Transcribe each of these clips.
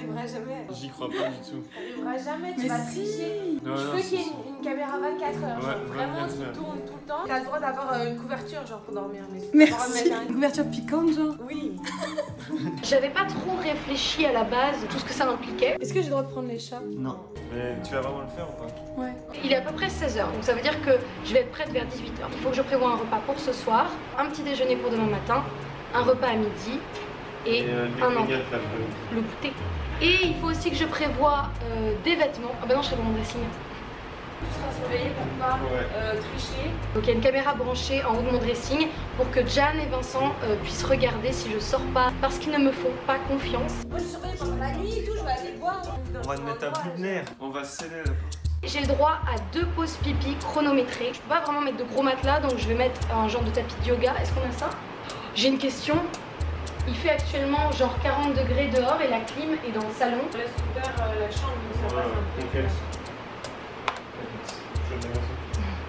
T'arriveras jamais. J'y crois pas du tout. T'arriveras jamais, tu Mais vas si. tricher. Non, Je non, veux qu'il y ait une, une caméra 24 heures, Ouais, genre vraiment 24 qui heures. tourne tout le temps. T'as le droit d'avoir euh, une couverture, genre pour dormir. Mais Merci. un- Une couverture piquante, genre. Oui. J'avais pas trop réfléchi à la base tout ce que ça impliquait. Est-ce que j'ai le droit de prendre les chats? Non. Mais tu vas vraiment le faire ou pas? Ouais. Il est à peu près 16h, donc ça veut dire que je vais être prête vers 18h. Il faut que je prévoie un repas pour ce soir, un petit déjeuner pour demain matin, un repas à midi et euh, un après. le goûter. Et il faut aussi que je prévoie euh, des vêtements. Ah bah non, je serai dans mon dressing. Tu seras surveillé pour pas Ouais. euh, tricher. Donc il y a une caméra branchée en haut de mon dressing pour que Jan et Vincent euh, puissent regarder si je sors pas parce qu'ils ne me font pas confiance. Moi je suis surveillée pendant la nuit et tout, je vais aller voir. On va te mettre à bout de nerfs. On va sceller la porte. J'ai le droit à deux pauses pipi chronométrées. Je peux pas vraiment mettre de gros matelas donc je vais mettre un genre de tapis de yoga. Est-ce qu'on a ça? J'ai une question. Il fait actuellement genre 40 degrés dehors et la clim est dans le salon. On laisse ouvert euh, la chambre, donc ça passe un peu. T'inquiète.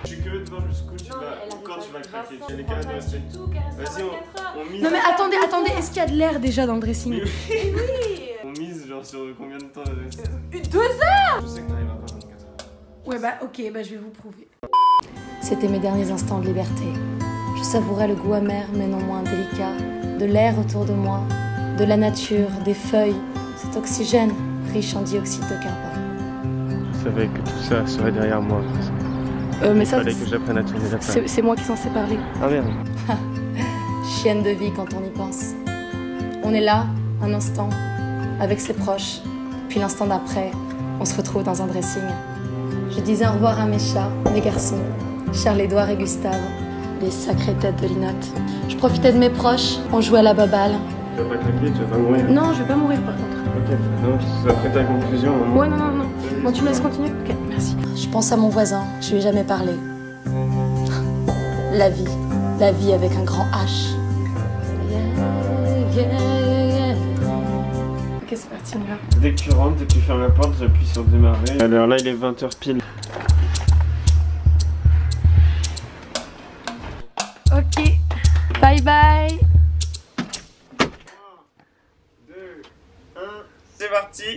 Je suis curieux de voir jusqu'où tu Non, mais vas. elle arrive Quand tu vas craquer. Les reste Vas-y, 24 heures. on mise. Non mais attendez, attendez, est-ce qu'il y a de l'air déjà dans le dressing? Oui. Oui. On mise genre sur combien de temps reste Une deux heures Je sais que t'arrives à pas 24 heures. Ouais bah ok, bah je vais vous prouver. C'était mes derniers instants de liberté. Je savourais le goût amer mais non moins délicat de l'air autour de moi, de la nature, des feuilles, cet oxygène riche en dioxyde de carbone. Je savais que tout ça serait derrière moi. Euh, mais Il fallait que j'apprenne à tourner la c'est c'est moi qui s'en sais parler. Ah merde. Chienne de vie quand on y pense. On est là, un instant, avec ses proches, puis l'instant d'après, on se retrouve dans un dressing. Je disais au revoir à mes chats, mes garçons, Charles-Édouard et Gustave, les sacrées têtes de linotte. Je profitais de mes proches, on jouait à la baballe. Tu vas pas craquer, tu vas pas mourir. Non, je vais pas mourir par contre. Ok, non, ça ferait ta conclusion. hein. Ouais, non, non, non. Bon, tu me laisses continuer Ok, merci. Je pense à mon voisin, je lui ai jamais parlé. La vie, la vie avec un grand H. Yeah, yeah, yeah. Ok c'est parti, on y va. Dès que tu rentres et que tu fermes la porte, j'appuie sur démarrer. Alors là, il est 20h pile.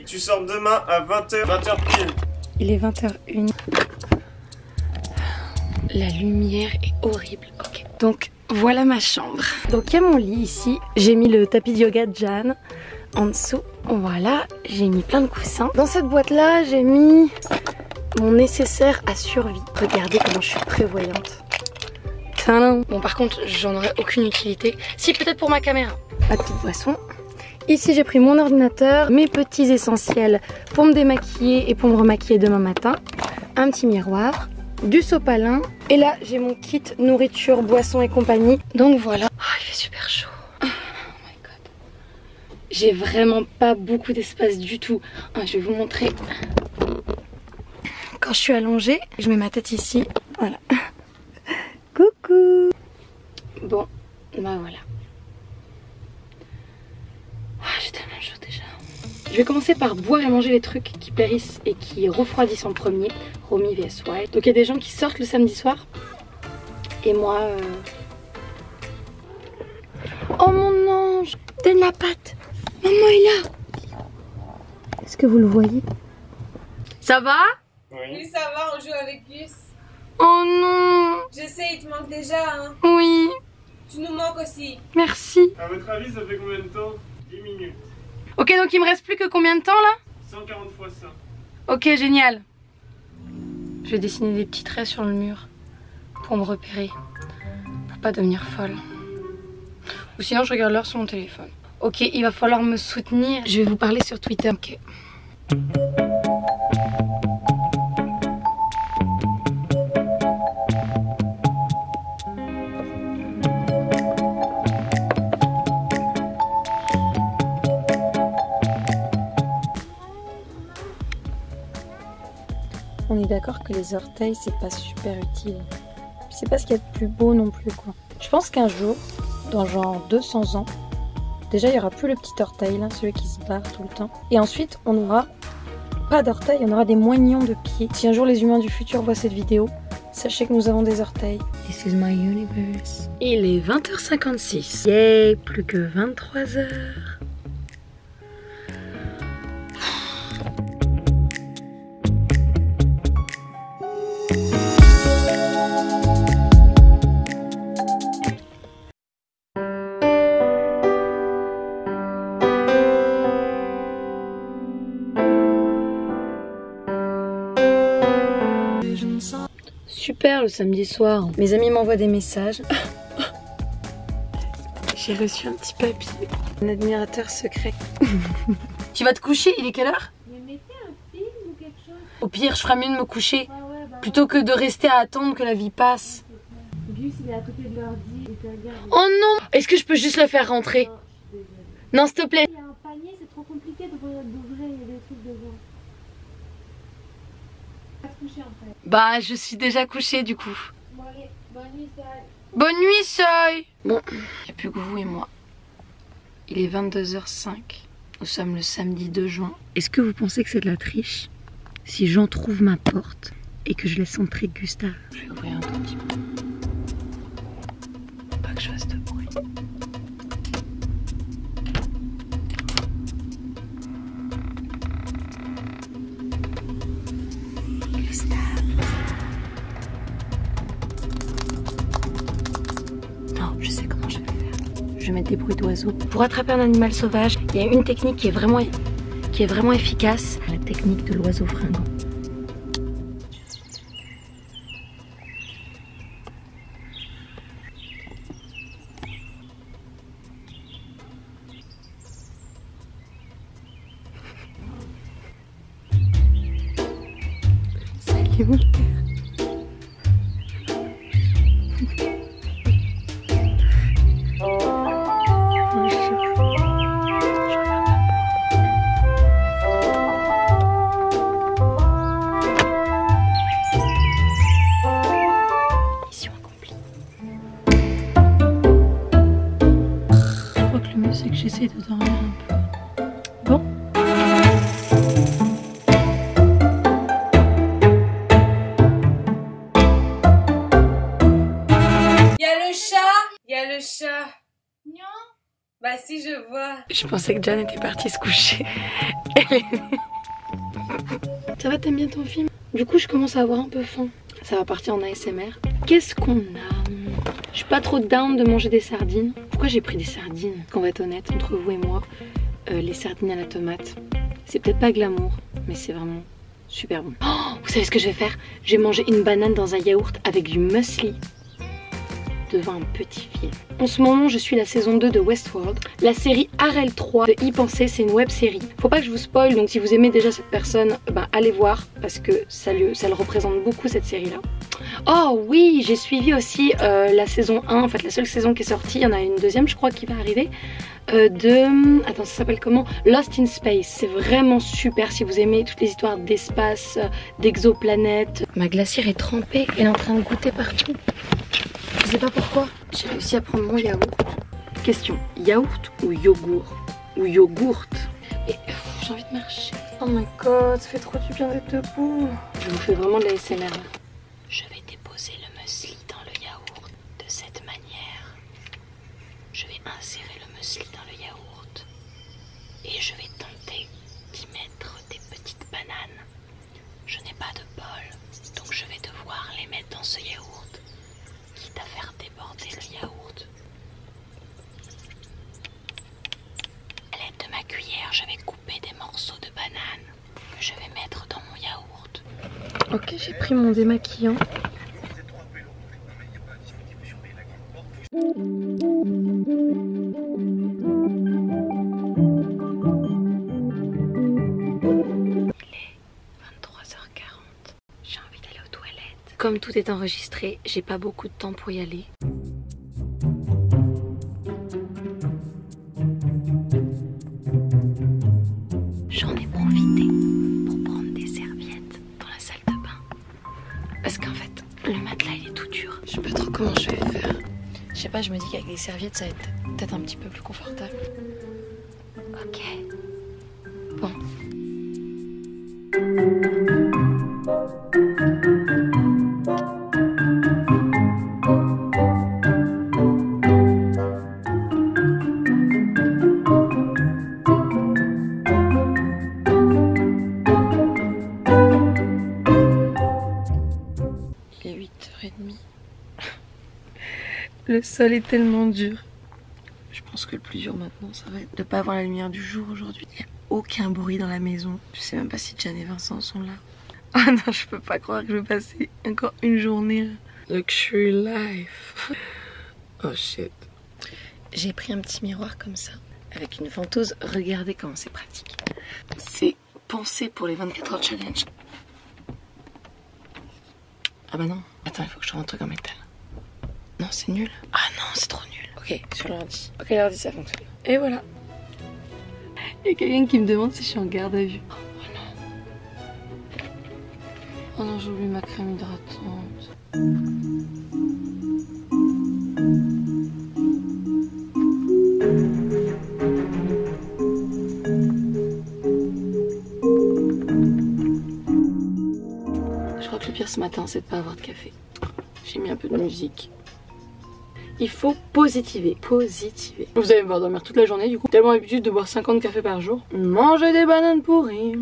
Tu sors demain à 20h, 20h pile. Il est 20h01. La lumière est horrible. Ok. Donc voilà ma chambre. Donc il y a mon lit ici. J'ai mis le tapis de yoga de Jeanne. En dessous, voilà, j'ai mis plein de coussins. Dans cette boîte là, j'ai mis mon nécessaire à survie. Regardez comment je suis prévoyante. Tadam. Bon par contre, j'en aurais aucune utilité. Si peut-être pour ma caméra. Ma petite boisson. Ici j'ai pris mon ordinateur, mes petits essentiels pour me démaquiller et pour me remaquiller demain matin. Un petit miroir, du sopalin. Et là j'ai mon kit nourriture, boisson et compagnie. Donc voilà. Ah, il fait super chaud. Oh my god. J'ai vraiment pas beaucoup d'espace du tout. Ah, je vais vous montrer. Quand je suis allongée, je mets ma tête ici. Voilà. Coucou. Bon, bah voilà. Ah, j'ai tellement chaud déjà. Je vais commencer par boire et manger les trucs qui périssent et qui refroidissent en premier. Romy vs White. Donc il y a des gens qui sortent le samedi soir. Et moi... euh, Oh mon ange Donne la patte Maman est là Est-ce que vous le voyez? Ça va? Oui. Oui, ça va, on joue avec Gus. Oh non Je sais, il te manque déjà, hein. Oui Tu nous manques aussi. Merci À votre avis, ça fait combien de temps? 10 minutes. Ok donc il me reste plus que combien de temps là? 140 fois ça. Ok, génial. Je vais dessiner des petits traits sur le mur pour me repérer, pour pas devenir folle. Ou sinon, je regarde l'heure sur mon téléphone. Ok, il va falloir me soutenir. Je vais vous parler sur Twitter. Ok. Est d'accord que les orteils, c'est pas super utile. C'est pas ce qu'il y a de plus beau non plus, quoi. Je pense qu'un jour, dans genre 200 ans, déjà il y aura plus le petit orteil, là, celui qui se barre tout le temps. Et ensuite, on aura pas d'orteils, on aura des moignons de pieds. Si un jour les humains du futur voient cette vidéo, sachez que nous avons des orteils. This is my universe. Il est 20h56. Yay, plus que 23h. Super le samedi soir. Mes amis m'envoient des messages. J'ai reçu un petit papier. Un admirateur secret. tu vas te coucher Il est quelle heure? Au pire, je ferai mieux de me coucher. Plutôt que de rester à attendre que la vie passe. Oh non Est-ce que je peux juste le faire rentrer? Non, s'il te plaît. Il y a un panier, c'est trop compliqué d'ouvrir, d'ouvrir, il y a des trucs devant. Va te coucher en fait. Bah, je suis déjà couchée du coup. Bonne nuit, Sol. Bonne nuit, Soy Bon, il n'y a plus que vous et moi. Il est 22h05. Nous sommes le samedi 2 juin. Est-ce que vous pensez que c'est de la triche Si Jean trouve ma porte et que je laisse entrer Gustave? Je vais ouvrir un tout petit peu. Pas que je fasse de Je vais mettre des bruits d'oiseaux. Pour attraper un animal sauvage, il y a une technique qui est vraiment, efficace. La technique de l'oiseau fringant. Je pensais que Jan était partie se coucher. Ça va, t'aimes bien ton film? Du coup, je commence à avoir un peu faim. Ça va partir en ASMR. Qu'est-ce qu'on a? Je suis pas trop down de manger des sardines. Pourquoi j'ai pris des sardines? Qu'on va être honnête, entre vous et moi, euh, les sardines à la tomate, c'est peut-être pas glamour, mais c'est vraiment super bon. Oh, vous savez ce que je vais faire? Je vais manger une banane dans un yaourt avec du muesli devant un petit film. En ce moment, je suis la saison 2 de Westworld. La série Arel 3 de Y c'est une web série. Faut pas que je vous spoil, donc si vous aimez déjà cette personne, ben allez voir parce que ça le représente beaucoup cette série-là. Oh oui, j'ai suivi aussi euh, la saison 1, en fait la seule saison qui est sortie, il y en a une deuxième je crois qui va arriver, euh, de... Attends, ça s'appelle comment? Lost in Space. C'est vraiment super si vous aimez toutes les histoires d'espace, euh, d'exoplanètes. Ma glacière est trempée, elle est en train de goûter partout. Je sais pas pourquoi. J'ai réussi à prendre mon yaourt. Question, yaourt ou yogourt Ou yogourt j'ai envie de marcher. Oh my god, ça fait trop du bien d'être debout. Je vous fais vraiment de la SMR. Je vais déposer le muesli dans le yaourt de cette manière. Je vais insérer le muesli dans le yaourt et je vais tenter d'y mettre des petites bananes. Je n'ai pas de bol, donc je vais devoir les mettre dans ce yaourt, à faire déborder le yaourt. À l'aide de ma cuillère, je vais couper des morceaux de banane que je vais mettre dans mon yaourt. Ok, j'ai pris mon démaquillant. Comme tout est enregistré, j'ai pas beaucoup de temps pour y aller. J'en ai profité pour prendre des serviettes dans la salle de bain. Parce qu'en fait, le matelas il est tout dur. Je sais pas trop comment je vais faire. Je sais pas, je me dis qu'avec des serviettes ça va être peut-être un petit peu plus confortable. Ok. Bon. Sol est tellement dur. Je pense que le plus dur maintenant, ça va être de pas avoir la lumière du jour aujourd'hui. Il n'y a aucun bruit dans la maison. Je sais même pas si Jan et Vincent sont là. Ah non, je peux pas croire que je vais passer encore une journée. Luxury life. Oh shit. J'ai pris un petit miroir comme ça, avec une ventouse. Regardez comment c'est pratique. C'est pensé pour les 24 heures challenge. Ah bah non. Attends, il faut que je trouve un truc en métal. Non, c'est nul. Non, c'est trop nul. Ok, sur l'ordi. Ok, l'ordi, ça fonctionne. Et voilà. Il y a quelqu'un qui me demande si je suis en garde à vue. Oh non. Oh non, j'ai oublié ma crème hydratante. Je crois que le pire ce matin, c'est de pas avoir de café. J'ai mis un peu de musique. Il faut positiver. Positiver. Vous allez me voir dormir toute la journée du coup. Tellement l'habitude de boire 50 cafés par jour. Manger des bananes pourries.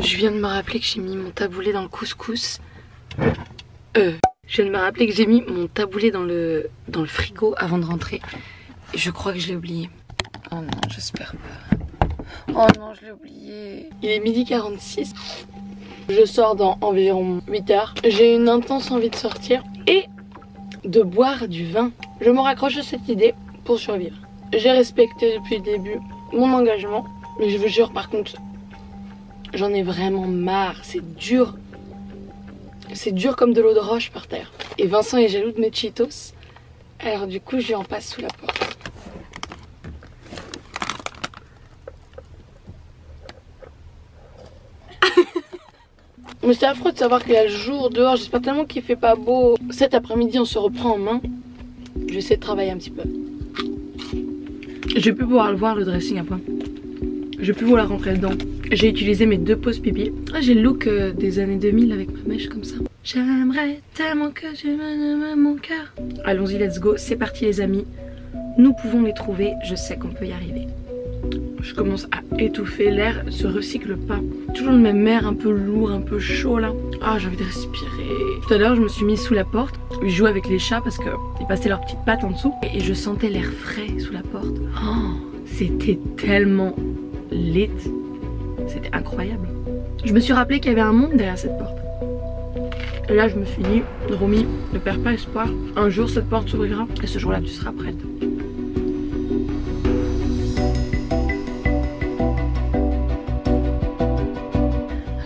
Je viens de me rappeler que j'ai mis mon taboulé dans le couscous. Euh, je viens de me rappeler que j'ai mis mon taboulé dans le, dans le frigo avant de rentrer. Et je crois que je l'ai oublié. Oh non, j'espère pas. Oh non, je l'ai oublié. Il est midi 46. Je sors dans environ 8 heures. J'ai une intense envie de sortir et de boire du vin. Je me raccroche à cette idée pour survivre. J'ai respecté depuis le début mon engagement, mais je vous jure par contre, j'en ai vraiment marre. C'est dur. C'est dur comme de l'eau de roche par terre. Et Vincent est jaloux de mes Cheetos. Alors du coup, je lui en passe sous la porte. Mais c'est affreux de savoir qu'il y a le jour dehors. J'espère tellement qu'il fait pas beau. Cet après-midi, on se reprend en main. Je vais essayer de travailler un petit peu. Je vais plus pouvoir le voir le dressing après. Je vais plus vouloir rentrer dedans. J'ai utilisé mes deux pauses pipi. Ah, j'ai le look euh, des années 2000 avec ma mèche comme ça. J'aimerais tellement que tu me mon cœur. Allons-y, let's go. C'est parti les amis. Nous pouvons les trouver. Je sais qu'on peut y arriver. Je commence à étouffer, l'air se recycle pas. Toujours le même air un peu lourd, un peu chaud là. Ah, j'ai envie de respirer. Tout à l'heure, je me suis mise sous la porte. Je jouais avec les chats parce qu'ils passaient leurs petites pattes en dessous. Et je sentais l'air frais sous la porte. Oh, c'était tellement lit. C'était incroyable. Je me suis rappelé qu'il y avait un monde derrière cette porte. Et là, je me suis dit, Romy, ne perds pas espoir. Un jour, cette porte s'ouvrira et ce jour-là, tu seras prête.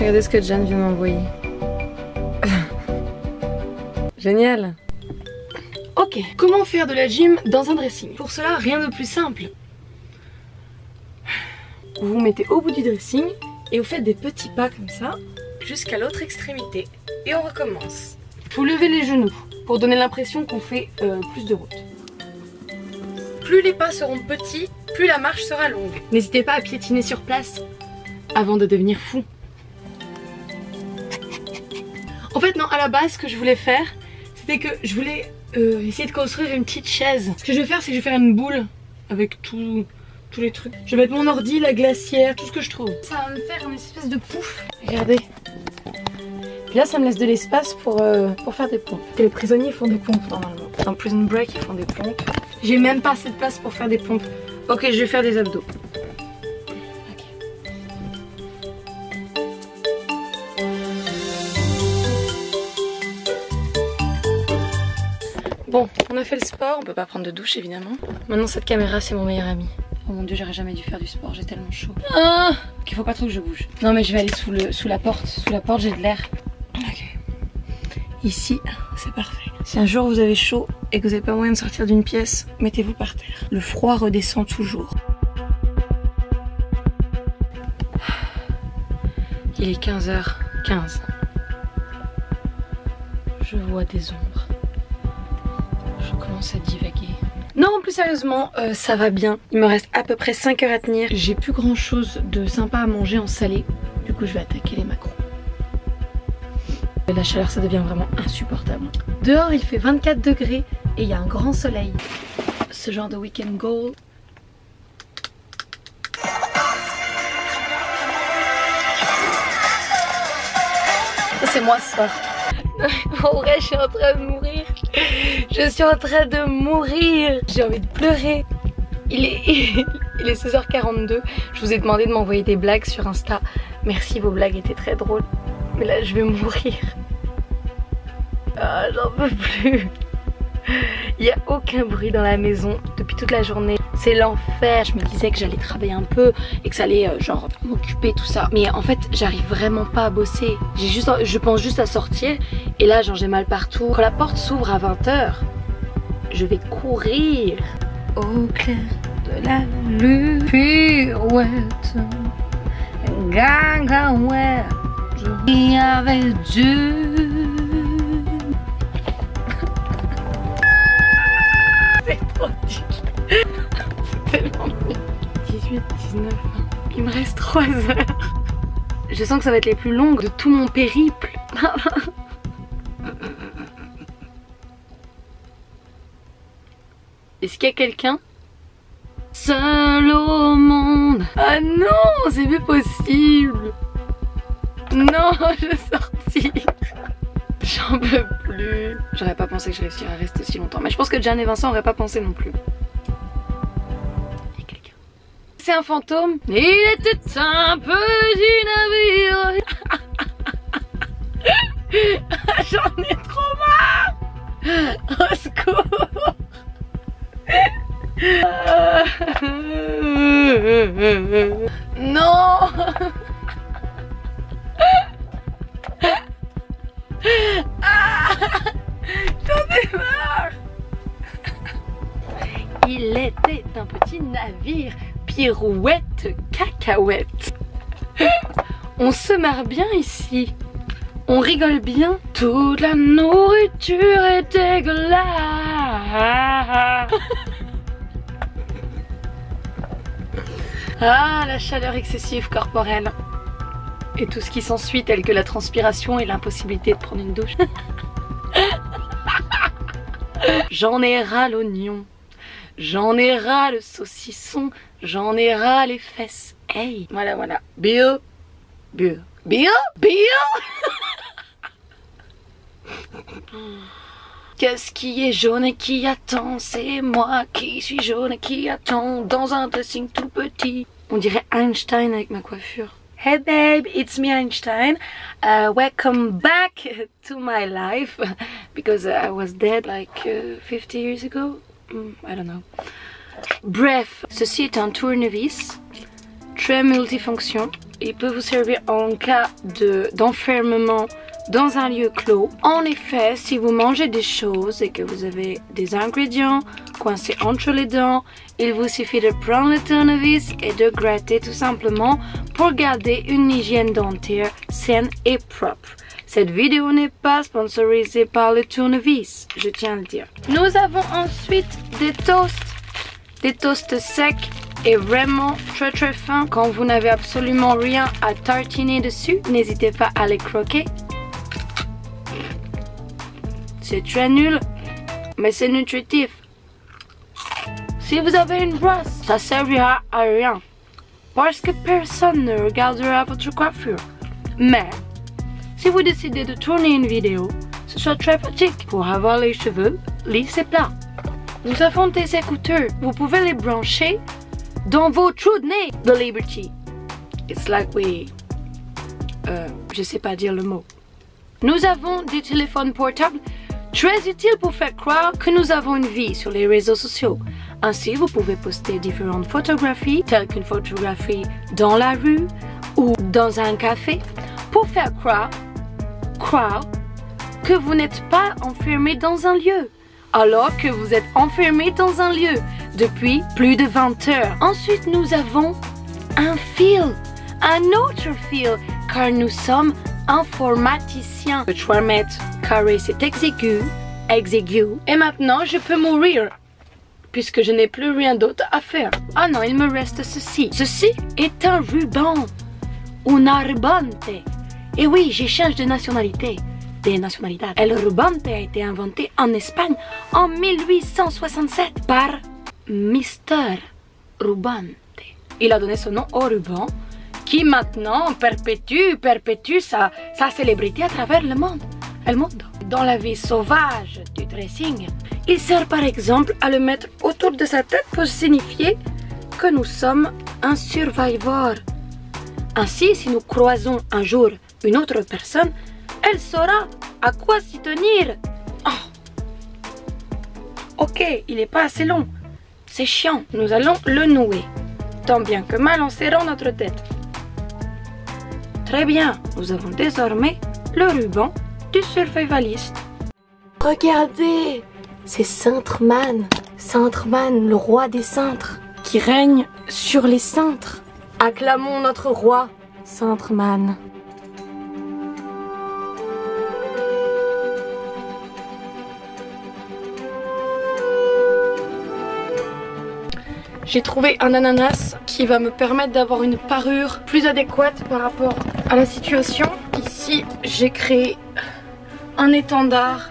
Regardez ce que Jeanne vient m'envoyer. Génial. Ok, comment faire de la gym dans un dressing? Pour cela, rien de plus simple. Vous vous mettez au bout du dressing et vous faites des petits pas comme ça jusqu'à l'autre extrémité. Et on recommence. Vous levez les genoux pour donner l'impression qu'on fait euh, plus de route. Plus les pas seront petits, plus la marche sera longue. N'hésitez pas à piétiner sur place avant de devenir fou. En fait non, à la base ce que je voulais faire, c'était que je voulais euh, essayer de construire une petite chaise. Ce que je vais faire, c'est que je vais faire une boule avec tout, tous les trucs. Je vais mettre mon ordi, la glacière, tout ce que je trouve. Ça va me faire une espèce de pouf. Regardez. Puis là, ça me laisse de l'espace pour, euh, pour faire des pompes. Et les prisonniers font des pompes normalement. En prison break, ils font des pompes. J'ai même pas assez de place pour faire des pompes. Ok, je vais faire des abdos. Fait le sport, on peut pas prendre de douche évidemment. Maintenant cette caméra c'est mon meilleur ami. Oh mon dieu, j'aurais jamais dû faire du sport, j'ai tellement chaud. Ah Il faut pas trop que je bouge. Non mais je vais aller sous, le, sous la porte. Sous la porte j'ai de l'air. Ok. Ici, c'est parfait. Si un jour vous avez chaud et que vous n'avez pas moyen de sortir d'une pièce, mettez-vous par terre. Le froid redescend toujours. Il est 15h15. Je vois des ombres. Commence à divaguer. Non, plus sérieusement, euh, ça va bien. Il me reste à peu près 5 heures à tenir. J'ai plus grand chose de sympa à manger en salé. Du coup, je vais attaquer les macros. La chaleur, ça devient vraiment insupportable. Dehors, il fait 24 degrés et il y a un grand soleil. Ce genre de week-end goal. C'est moi ce soir. En vrai, je suis en train de mourir. Je suis en train de mourir. J'ai envie de pleurer. Il est, Il est 16h42. Je vous ai demandé de m'envoyer des blagues sur Insta. Merci, vos blagues étaient très drôles. Mais là, je vais mourir. Ah, j'en peux plus. Il n'y a aucun bruit dans la maison depuis toute la journée. C'est l'enfer. Je me disais que j'allais travailler un peu et que ça allait euh, genre m'occuper tout ça. Mais en fait, j'arrive vraiment pas à bosser. Je pense juste à sortir et là, genre j'ai mal partout. Quand la porte s'ouvre à 20h, je vais courir au clair de la lune. Pirouette, gangaouette, il y avait Dieu. 19, 20. Il me reste 3 heures. Je sens que ça va être les plus longues de tout mon périple. Est-ce qu'il y a quelqu'un? Seul au monde Ah non, c'est plus possible Non, je vais sortir J'en peux plus J'aurais pas pensé que je réussirais à rester aussi longtemps. Mais je pense que Jeanne et Vincent auraient pas pensé non plus. C'est un fantôme. Il était un petit navire. J'en ai trop marre. Au secours. Non. J'en ai marre. Il était un petit navire, pirouette, cacahuète. On se marre bien ici. On rigole bien. Toute la nourriture est dégueulasse. Ah, la chaleur excessive corporelle. Et tout ce qui s'ensuit, tel que la transpiration et l'impossibilité de prendre une douche. J'en ai ras l'oignon. J'en ai ras le saucisson. J'en ai ras les fesses. Hey, voilà, voilà. Bio. Bio. Bio? Bio? Qu'est-ce qui est jaune et qui attend? C'est moi qui suis jaune et qui attend dans un dressing tout petit. On dirait Einstein avec ma coiffure. Hey babe, it's me Einstein. Uh, welcome back to my life because I was dead like uh, 50 years ago. Mm, I don't know. Bref, ceci est un tournevis très multifonction. Il peut vous servir en cas d'enfermement dans un lieu clos. En effet, si vous mangez des choses et que vous avez des ingrédients coincés entre les dents, il vous suffit de prendre le tournevis et de gratter tout simplement pour garder une hygiène dentaire saine et propre. Cette vidéo n'est pas sponsorisée par le tournevis, je tiens à le dire. Nous avons ensuite des toasts, des toasts secs et vraiment très très fins. Quand vous n'avez absolument rien à tartiner dessus, n'hésitez pas à les croquer c'est très nul, mais c'est nutritif. Si vous avez une brosse, ça servira à rien. Parce que personne ne regardera votre coiffure. Mais, si vous décidez de tourner une vidéo, ce sera très pratique pour avoir les cheveux lisses et plats. Nous avons des écouteurs. Vous pouvez les brancher dans vos trous de nez de Liberty. It's like we... Euh, je sais pas dire le mot. Nous avons des téléphones portables Très utile pour faire croire que nous avons une vie sur les réseaux sociaux. Ainsi, vous pouvez poster différentes photographies, telles qu'une photographie dans la rue ou dans un café, pour faire croire, croire que vous n'êtes pas enfermé dans un lieu, alors que vous êtes enfermé dans un lieu depuis plus de 20 heures. Ensuite, nous avons un fil, un autre fil, car nous sommes informaticien. Le 3 mètres carré c'est exigu, exigu. Et maintenant je peux mourir. Puisque je n'ai plus rien d'autre à faire. Ah non, il me reste ceci. Ceci est un ruban. Una rubante. Et oui, j'échange de nationalité. Des nationalités. El rubante a été inventé en Espagne en 1867 par Mr. Rubante. Il a donné son nom au ruban qui maintenant perpétue, perpétue sa, sa célébrité à travers le monde. Monde. Dans la vie sauvage du dressing, il sert par exemple à le mettre autour de sa tête pour signifier que nous sommes un survivor. Ainsi, si nous croisons un jour une autre personne, elle saura à quoi s'y tenir. Oh. Ok, il n'est pas assez long. C'est chiant. Nous allons le nouer. Tant bien que mal en serrant notre tête. Très bien, nous avons désormais le ruban du survivaliste. Regardez, c'est Saint-Man. Saint-Man, le roi des cintres, Qui règne sur les cintres. Acclamons notre roi, Saint-Man. J'ai trouvé un ananas qui va me permettre d'avoir une parure plus adéquate par rapport à la situation. Ici, j'ai créé un étendard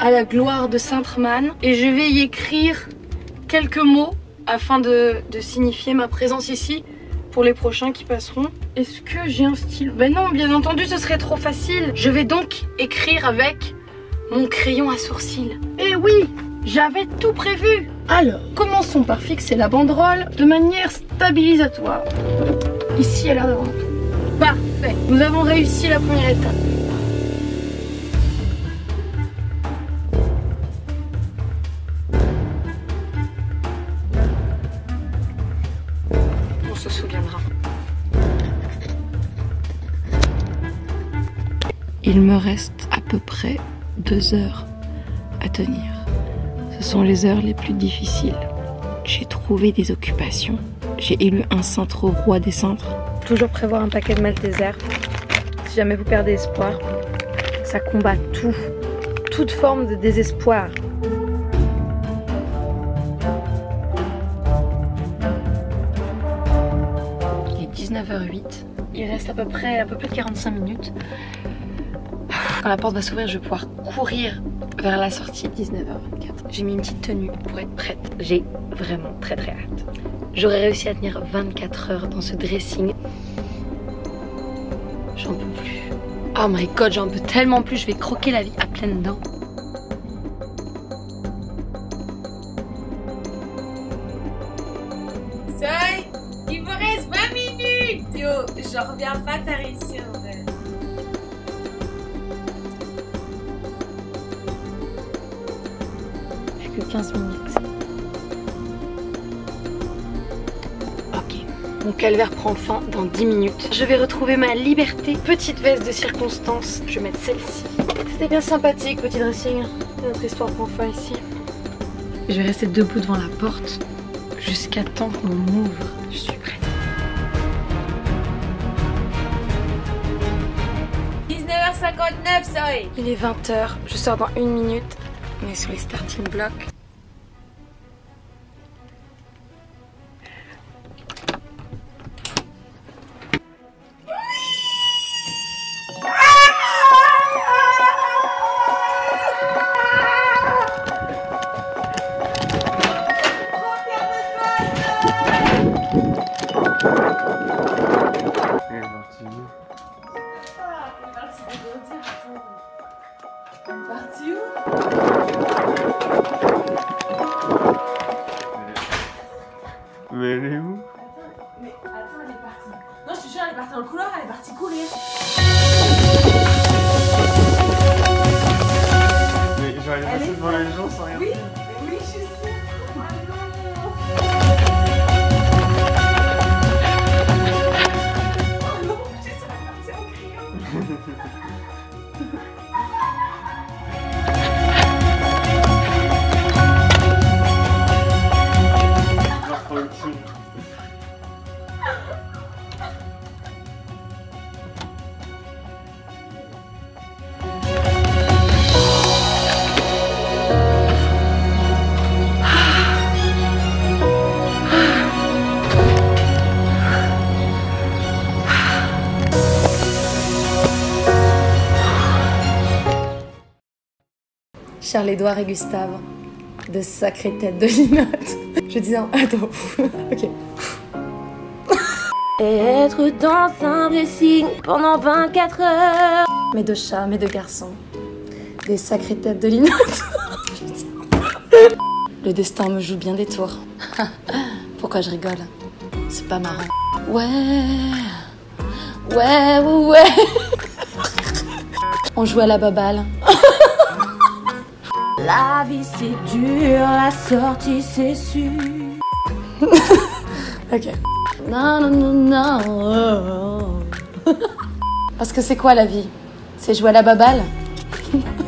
à la gloire de Saint-Man et je vais y écrire quelques mots afin de, signifier ma présence ici pour les prochains qui passeront. Est-ce que j'ai un style? Ben non, bien entendu, ce serait trop facile. Je vais donc écrire avec mon crayon à sourcils. Et oui, j'avais tout prévu. Alors, commençons par fixer la banderole de manière stabilisatoire. Ici, elle a l'air tout. Parfait. Nous avons réussi la première étape. On se souviendra. Il me reste à peu près deux heures à tenir. Ce sont les heures les plus difficiles. J'ai trouvé des occupations. J'ai élu un cintre au roi des cintres. Toujours prévoir un paquet de Malteser. Si jamais vous perdez espoir, ça combat tout. Toute forme de désespoir. Il est 19h08. Il reste à peu près un peu plus de 45 minutes. Quand la porte va s'ouvrir, je vais pouvoir courir vers la sortie 19h24. J'ai mis une petite tenue pour être prête. J'ai vraiment très très hâte. J'aurais réussi à tenir 24 heures dans ce dressing. J'en peux plus. Oh my god, j'en peux tellement plus. Je vais croquer la vie à pleines dents. 15 minutes. Ok. Mon calvaire prend fin dans 10 minutes. Je vais retrouver ma liberté. Petite veste de circonstance. Je vais mettre celle-ci. C'était bien sympathique, petit dressing. Notre histoire prend fin ici. Je vais rester debout devant la porte jusqu'à temps qu'on m'ouvre. Je suis prête. 19h59, Soy. Il est 20h. Je sors dans une minute. On est sur les starting blocks. Courir. Mais est Elle passée est devant les gens sans rien Oui, Charles-Édouard et Gustave, de sacrées têtes de linotte. Je dis non, attends, ok. Être dans un dressing pendant 24 heures. Mais de chats, mais de garçons, des sacrées têtes de linotte. Le destin me joue bien des tours. pourquoi je rigole? C'est pas marrant. Ouais. Ouais, ouais, ouais. On joue à la baballe. La vie c'est dur, la sortie c'est sûr. Ok. Non, non, non, non. Parce que c'est quoi la vie? C'est jouer à la baballe?